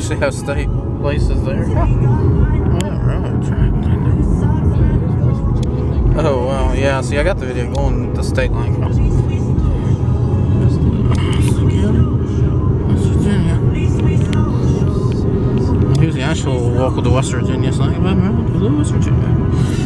actually have state places there. Oh wow, yeah. See, I got the video going the state line. Here's the actual walk to West Virginia. sign, West Virginia.